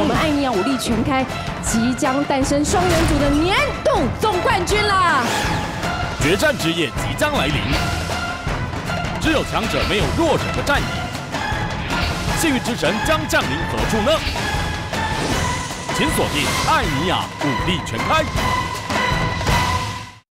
我们艾尼亚武力全开，即将诞生双人组的年度总冠军啦！决战之夜即将来临，只有强者，没有弱者的战役。幸运之神将降临何处呢？请锁定艾尼亚武力全开。